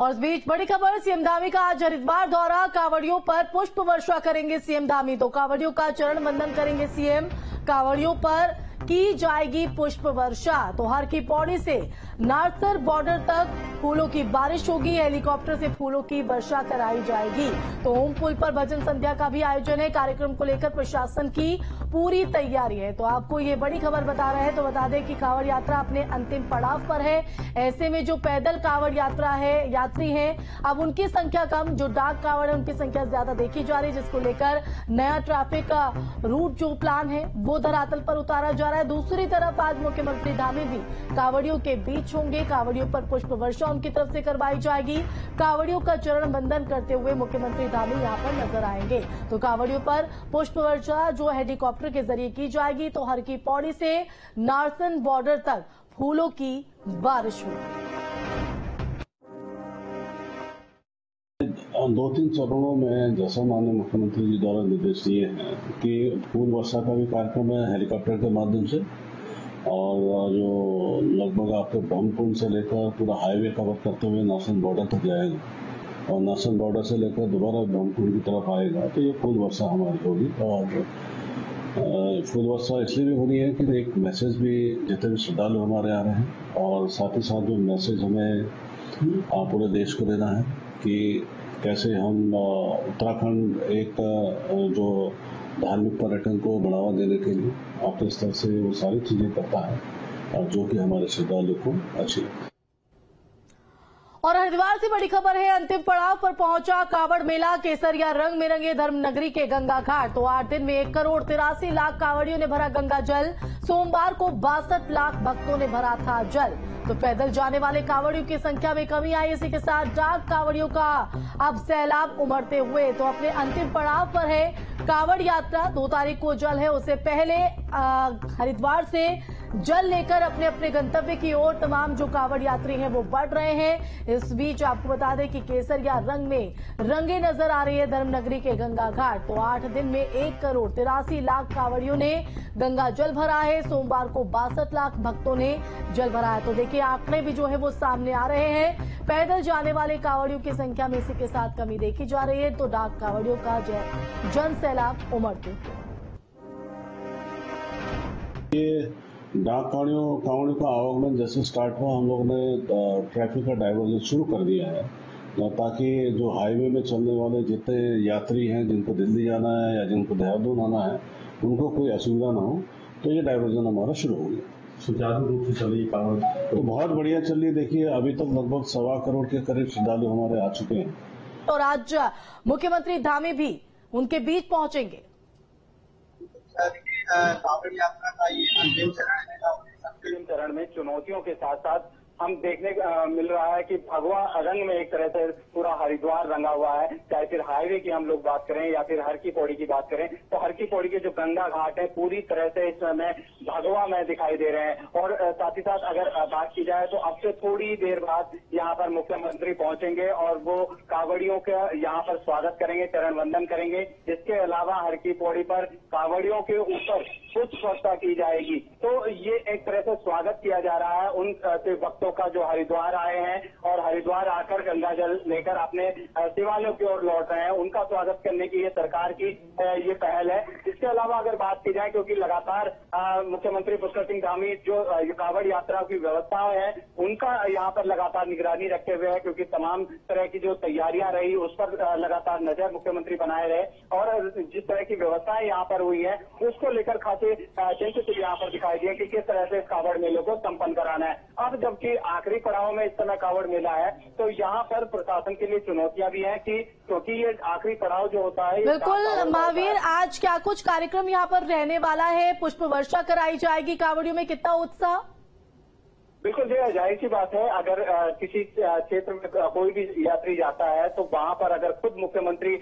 और इस बीच बड़ी खबर, सीएम धामी का आज हरिद्वार दौरा। कावड़ियों पर पुष्प वर्षा करेंगे सीएम धामी तो कावड़ियों का चरण बंदन करेंगे सीएम। कावड़ियों पर की जाएगी पुष्प वर्षा। तो हर की पौड़ी से नारसर बॉर्डर तक फूलों की बारिश होगी, हेलीकॉप्टर से फूलों की वर्षा कराई जाएगी। तो ओम पुल पर भजन संध्या का भी आयोजन है। कार्यक्रम को लेकर प्रशासन की पूरी तैयारी है। तो आपको ये बड़ी खबर बता रहे हैं तो बता दें कि कांवड़ यात्रा अपने अंतिम पड़ाव पर है। ऐसे में जो पैदल कांवड़ यात्रा है, यात्री है, अब उनकी संख्या कम। जो डाक कांवड़ है, उनकी संख्या ज़्यादा देखी जा रही है, जिसको लेकर नया ट्रैफ़िक का रूट जो प्लान है, वो धरातल पर उतारा जा रहा है दूसरी तरफ़ आज मुख्यमंत्री धामी भी कावड़ियों के बीच होंगे। कावड़ियों पर पुष्प वर्षा उनकी तरफ़ से करवाई जाएगी। कावड़ियों का चरण बंधन करते हुए मुख्यमंत्री धामी यहाँ पर नज़र आएँगे। तो कावड़ियों पर पुष्प वर्षा जो हेलीकॉप्टर के ज़रिए की जाएगी तो हर की पौड़ी से नारसन बॉर्डर तक फूलों की बारिश होगी। दो तीन चरणों में जैसा माननीय मुख्यमंत्री जी द्वारा निर्देश दिए हैं कि फूल वर्षा का भी कार्यक्रम है हेलीकॉप्टर के माध्यम से और जो लगभग आपके ब्रह्मकुंड से लेकर पूरा हाईवे कवर करते हुए नासन बॉर्डर तक जाएगा और नासन बॉर्डर से लेकर दोबारा ब्रह्मकुंड की तरफ़ आएगा तो ये फूल वर्षा हमारी होगी और फूल वर्षा इसलिए भी होनी है कि एक मैसेज भी जितने भी श्रद्धालु हमारे आ रहे हैं और साथ ही साथ जो मैसेज हमें पूरे देश को देना है कि कैसे हम उत्तराखंड एक जो धार्मिक पर्यटन को बढ़ावा देने के लिए अपने स्तर से वो सारी चीज़ें करता है और जो कि हमारे श्रद्धालु को अच्छी लगती है। और हरिद्वार से बड़ी खबर है, अंतिम पड़ाव पर पहुँचा कावड़ मेला, केसरिया रंग में रंगे धर्म नगरी के गंगा घाट। तो आठ दिन में एक करोड़ तिरासी लाख कावड़ियों ने भरा गंगा जल। सोमवार को बासठ लाख भक्तों ने भरा था जल। तो पैदल जाने वाले कावड़ियों की संख्या में कमी आई, इसी के साथ डाक कावड़ियों का अब सैलाब उमड़ते हुए। तो अपने अंतिम पड़ाव पर है कावड़ यात्रा। दो तारीख को जल है, उससे पहले हरिद्वार से जल लेकर अपने अपने गंतव्य की ओर तमाम जो कावड़ यात्री हैं वो बढ़ रहे हैं। इस बीच आपको बता दें कि केसरिया रंग में रंगे नज़र आ रही है धर्मनगरी के गंगा घाट। तो आठ दिन में एक करोड़ तिरासी लाख कावड़ियों ने गंगा जल भरा है। सोमवार को बासठ लाख भक्तों ने जल भरा है। तो देखिए, आंकड़े भी जो है वो सामने आ रहे हैं। पैदल जाने वाले कावड़ियों की संख्या में इसी के साथ कमी देखी जा रही है। तो डाक कावड़ियों का जन सैलाब, उमड़ते डाक कावड़ियों कावड़ियों का आवागमन जैसे स्टार्ट हुआ हम लोगों ने ट्रैफ़िक का डाइवर्जन शुरू कर दिया है। ताकि जो हाईवे में चलने वाले जितने यात्री हैं जिनको दिल्ली जाना है या जिनको देहरादून आना है उनको कोई असुविधा ना हो तो ये डाइवर्जन हमारा शुरू हो गया। सुचारू रूप से चल रही कांवड़ तो बहुत बढ़िया चल रही देखिए अभी तक लगभग सवा करोड़ के करीब श्रद्धालु हमारे आ चुके हैं। और आज मुख्यमंत्री धामी भी उनके बीच पहुँचेंगे। यात्रा का ये अंतिम चरण है अंतिम चरण में चुनौतियों के साथ साथ हम देखने मिल रहा है कि भगवा रंग में एक तरह से पूरा हरिद्वार रंगा हुआ है। चाहे फिर हाईवे की हम लोग बात करें या फिर हर की पौड़ी की बात करें तो हर की पौड़ी के जो गंगा घाट है, पूरी तरह से इस समय भगवा में दिखाई दे रहे हैं। और साथ ही साथ अगर बात की जाए तो अब से थोड़ी देर बाद यहाँ पर मुख्यमंत्री पहुँचेंगे और वो कावड़ियों का यहाँ पर स्वागत करेंगे, चरण वंदन करेंगे। इसके अलावा हर की पौड़ी पर कावड़ियों के ऊपर कुछ स्वच्छता की जाएगी। तो ये एक तरह से स्वागत किया जा रहा है उन वक्तों का जो हरिद्वार आए हैं और हरिद्वार आकर गंगा जल लेकर अपने शिवालयों की ओर लौट रहे हैं। उनका स्वागत करने की ये सरकार की ये पहल है। इसके अलावा अगर बात की जाए, क्योंकि लगातार मुख्यमंत्री पुष्कर सिंह धामी जो कावड़ यात्रा की व्यवस्थाएँ हैं, उनका यहाँ पर लगातार निगरानी रखे हुए है, क्योंकि तमाम तरह की जो तैयारियाँ रही, उस पर लगातार नज़र मुख्यमंत्री बनाए रहे। और जिस तरह की व्यवस्थाएँ यहाँ पर हुई है, उसको लेकर खासी चिंतित यहाँ पर दिखाई दिए कि किस तरह से इस कावड़ मेले को संपन्न कराना है। अब जबकि आखिरी पड़ाव में इस समय कावड़ मेला है। तो यहाँ पर प्रशासन के लिए चुनौतियाँ भी हैं कि क्योंकि ये आखिरी पड़ाव जो होता है बिल्कुल महावीर आज क्या कुछ कार्यक्रम यहाँ पर रहने वाला है? पुष्प वर्षा कराई जाएगी कावड़ियों में कितना उत्साह? बिल्कुल जी, ज़ाहिर सी बात है, अगर किसी क्षेत्र में कोई भी यात्री जाता है तो वहाँ पर अगर खुद मुख्यमंत्री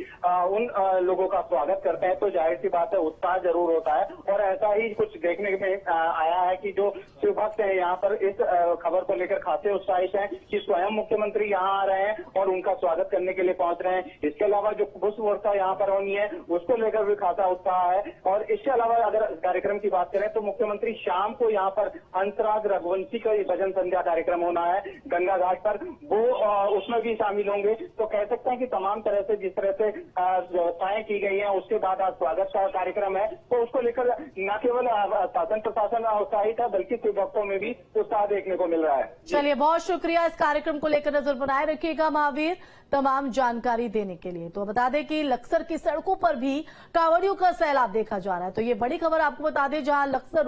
उन लोगों का स्वागत करते हैं तो ज़ाहिर सी बात है, उत्साह ज़रूर होता है। और ऐसा ही कुछ देखने में आया है कि जो शिव भक्त है, यहाँ पर इस खबर को लेकर खासे उत्साहित हैं कि स्वयं मुख्यमंत्री यहाँ आ रहे हैं और उनका स्वागत करने के लिए पहुँच रहे हैं। इसके अलावा जो पुष्प वर्षा यहाँ पर होनी है, उसको लेकर भी खासा उत्साह है। और इसके अलावा अगर कार्यक्रम की बात करें तो मुख्यमंत्री शाम को यहाँ पर अंतराग रघुवंशी का भजन संध्या कार्यक्रम होना है, गंगा घाट पर, वो उसमें भी शामिल होंगे। तो कह सकते हैं कि तमाम तरह से जिस तरह से व्यवस्थाएँ की गई हैं, उसके बाद आज स्वागत का कार्यक्रम है। तो उसको लेकर न केवल शासन प्रशासन उत्साहित है, बल्कि शिव भक्तों में भी उत्साह देखने को मिल रहा है। चलिए, बहुत शुक्रिया इस कार्यक्रम को लेकर नज़र बनाए रखिएगा महावीर, तमाम जानकारी देने के लिए। तो बता दें कि लक्सर की सड़कों पर भी कांवड़ियों का सैलाब देखा जा रहा है। तो ये बड़ी खबर आपको बता दें, जहाँ लक्सर